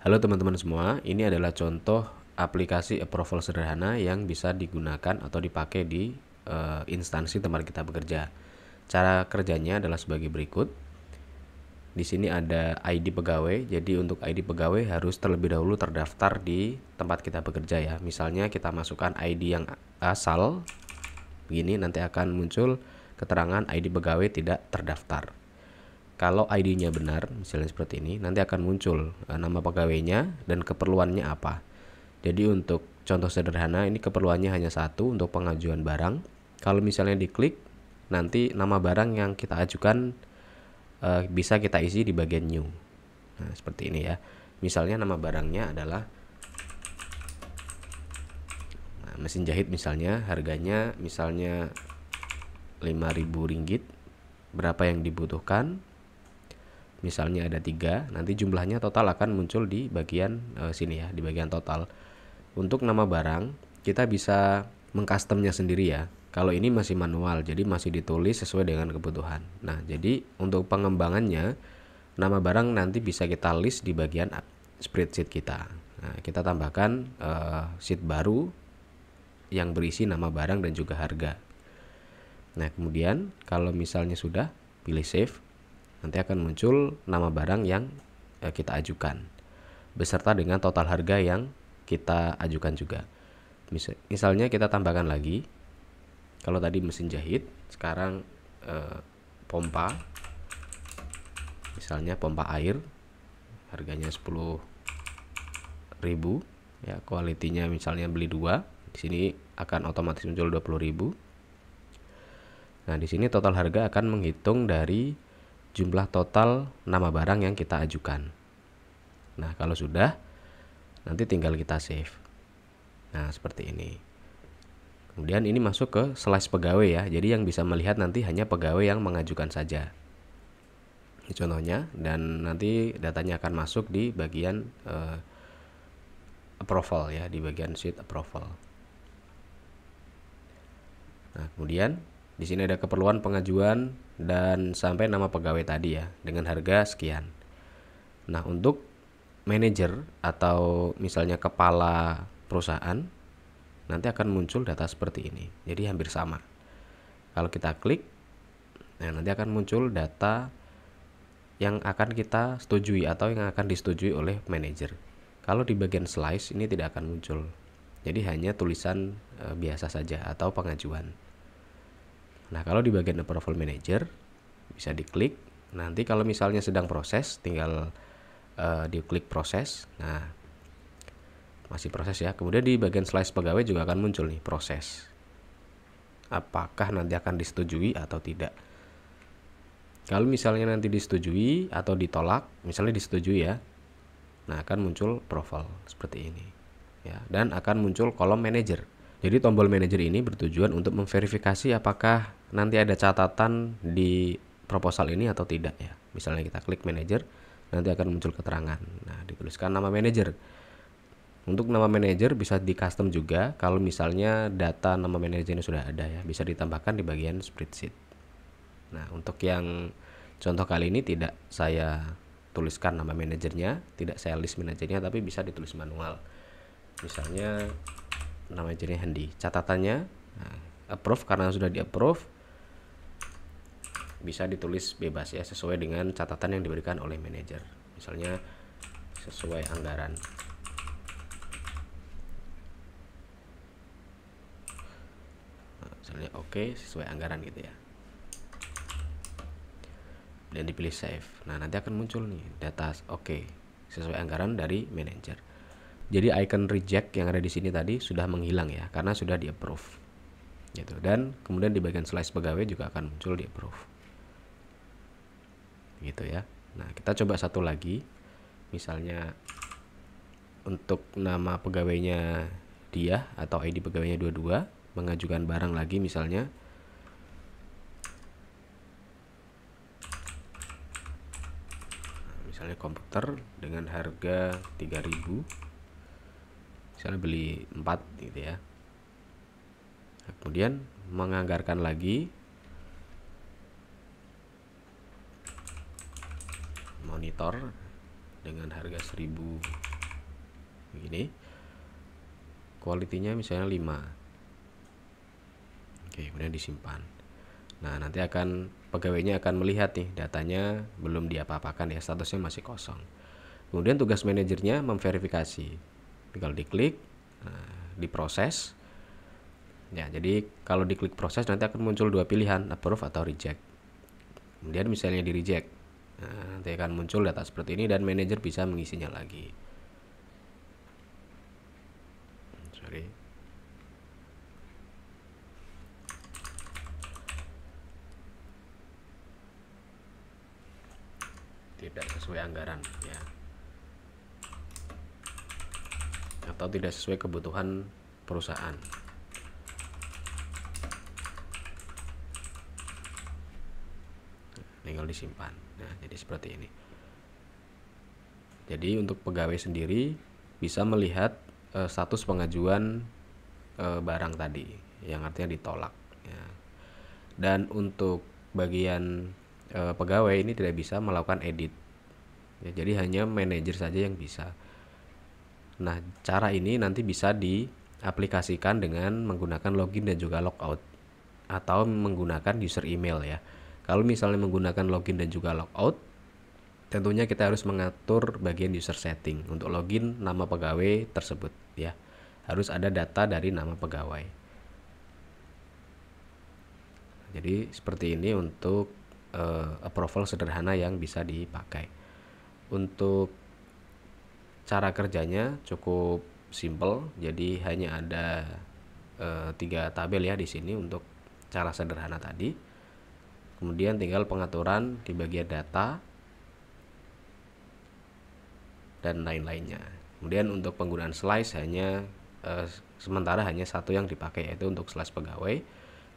Halo teman-teman semua, ini adalah contoh aplikasi approval sederhana yang bisa digunakan atau dipakai di uh, instansi tempat kita bekerja. Cara kerjanya adalah sebagai berikut. Di sini ada ID pegawai, jadi untuk ID pegawai harus terlebih dahulu terdaftar di tempat kita bekerja ya. Misalnya kita masukkan ID yang asal, begini nanti akan muncul keterangan ID pegawai tidak terdaftar. Kalau ID-nya benar, misalnya seperti ini, nanti akan muncul uh, nama pegawainya dan keperluannya apa. Jadi untuk contoh sederhana ini keperluannya hanya satu untuk pengajuan barang. Kalau misalnya diklik, nanti nama barang yang kita ajukan uh, bisa kita isi di bagian new. Nah, seperti ini ya. Misalnya nama barangnya adalah nah, mesin jahit misalnya, harganya misalnya 5000 ringgit. Berapa yang dibutuhkan? Misalnya ada tiga nanti jumlahnya total akan muncul di bagian e, sini ya di bagian total. Untuk nama barang kita bisa mengcustomnya sendiri ya. Kalau ini masih manual jadi masih ditulis sesuai dengan kebutuhan. Nah jadi untuk pengembangannya nama barang nanti bisa kita list di bagian spreadsheet kita. Nah, kita tambahkan e, sheet baru yang berisi nama barang dan juga harga. Nah kemudian kalau misalnya sudah pilih save nanti akan muncul nama barang yang eh, kita ajukan beserta dengan total harga yang kita ajukan juga. misalnya kita tambahkan lagi kalau tadi mesin jahit, sekarang eh, pompa misalnya pompa air harganya 10.000 ya kualitinya misalnya beli dua di sini akan otomatis muncul 20.000 nah di sini total harga akan menghitung dari jumlah total nama barang yang kita ajukan. Nah, kalau sudah, nanti tinggal kita save. Nah, seperti ini. Kemudian ini masuk ke slice pegawai ya. Jadi yang bisa melihat nanti hanya pegawai yang mengajukan saja. Ini contohnya dan nanti datanya akan masuk di bagian uh, approval ya, di bagian sheet approval. Nah, kemudian di sini ada keperluan pengajuan dan sampai nama pegawai tadi ya dengan harga sekian. Nah, untuk manajer atau misalnya kepala perusahaan nanti akan muncul data seperti ini. Jadi hampir sama. Kalau kita klik nah nanti akan muncul data yang akan kita setujui atau yang akan disetujui oleh manajer. Kalau di bagian slice ini tidak akan muncul. Jadi hanya tulisan e, biasa saja atau pengajuan. Nah, kalau di bagian approval manager bisa diklik. Nanti kalau misalnya sedang proses, tinggal uh, diklik proses. Nah, masih proses ya. Kemudian di bagian slice pegawai juga akan muncul nih proses. Apakah nanti akan disetujui atau tidak? Kalau misalnya nanti disetujui atau ditolak, misalnya disetujui ya, nah akan muncul profile seperti ini, ya, dan akan muncul kolom manager. Jadi tombol manager ini bertujuan untuk memverifikasi apakah nanti ada catatan di proposal ini atau tidak ya. Misalnya kita klik manager, nanti akan muncul keterangan. Nah, dituliskan nama manager. Untuk nama manager bisa di custom juga kalau misalnya data nama manajer ini sudah ada ya, bisa ditambahkan di bagian spreadsheet. Nah, untuk yang contoh kali ini tidak saya tuliskan nama manajernya, tidak saya list manajernya tapi bisa ditulis manual. Misalnya nama jenis handy catatannya nah, approve karena sudah di approve bisa ditulis bebas ya sesuai dengan catatan yang diberikan oleh manajer. Misalnya sesuai anggaran. Nah, misalnya oke okay, sesuai anggaran gitu ya. Dan dipilih save. Nah nanti akan muncul nih data oke okay, sesuai anggaran dari manajer jadi icon reject yang ada di sini tadi sudah menghilang ya karena sudah di approve. Gitu. Dan kemudian di bagian slice pegawai juga akan muncul di approve. Gitu ya. Nah, kita coba satu lagi. Misalnya untuk nama pegawainya dia atau ID pegawainya dua-dua mengajukan barang lagi misalnya misalnya komputer dengan harga 3000 misalnya beli 4 gitu ya nah, kemudian menganggarkan lagi monitor dengan harga 1000 begini kualitinya misalnya 5 Oke, kemudian disimpan. Nah, nanti akan pegawainya akan melihat nih datanya belum diapa-apakan ya, statusnya masih kosong. Kemudian tugas manajernya memverifikasi. Tinggal diklik, nah, diproses. Ya, jadi kalau diklik proses nanti akan muncul dua pilihan, approve atau reject. Kemudian misalnya di reject, nah, nanti akan muncul data seperti ini dan manajer bisa mengisinya lagi. Sorry. tidak sesuai anggaran ya atau tidak sesuai kebutuhan perusahaan tinggal disimpan nah jadi seperti ini jadi untuk pegawai sendiri bisa melihat e, status pengajuan e, barang tadi yang artinya ditolak ya. dan untuk bagian e, pegawai ini tidak bisa melakukan edit. Ya, jadi hanya manajer saja yang bisa. Nah, cara ini nanti bisa diaplikasikan dengan menggunakan login dan juga logout atau menggunakan user email ya. Kalau misalnya menggunakan login dan juga logout, tentunya kita harus mengatur bagian user setting untuk login nama pegawai tersebut ya. Harus ada data dari nama pegawai. Jadi seperti ini untuk uh, approval sederhana yang bisa dipakai. Untuk cara kerjanya cukup simple, jadi hanya ada uh, tiga tabel ya di sini untuk cara sederhana tadi. Kemudian tinggal pengaturan di bagian data dan lain-lainnya. Kemudian untuk penggunaan slice hanya uh, sementara hanya satu yang dipakai yaitu untuk slice pegawai.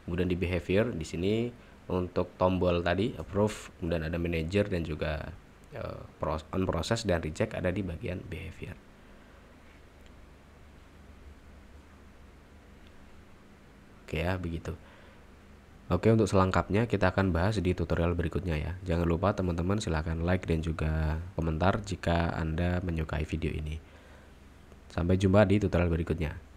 Kemudian di behavior di sini untuk tombol tadi approve kemudian ada manager dan juga on process dan reject ada di bagian behavior. Oke ya begitu. Oke untuk selengkapnya kita akan bahas di tutorial berikutnya ya. Jangan lupa teman-teman silahkan like dan juga komentar jika Anda menyukai video ini. Sampai jumpa di tutorial berikutnya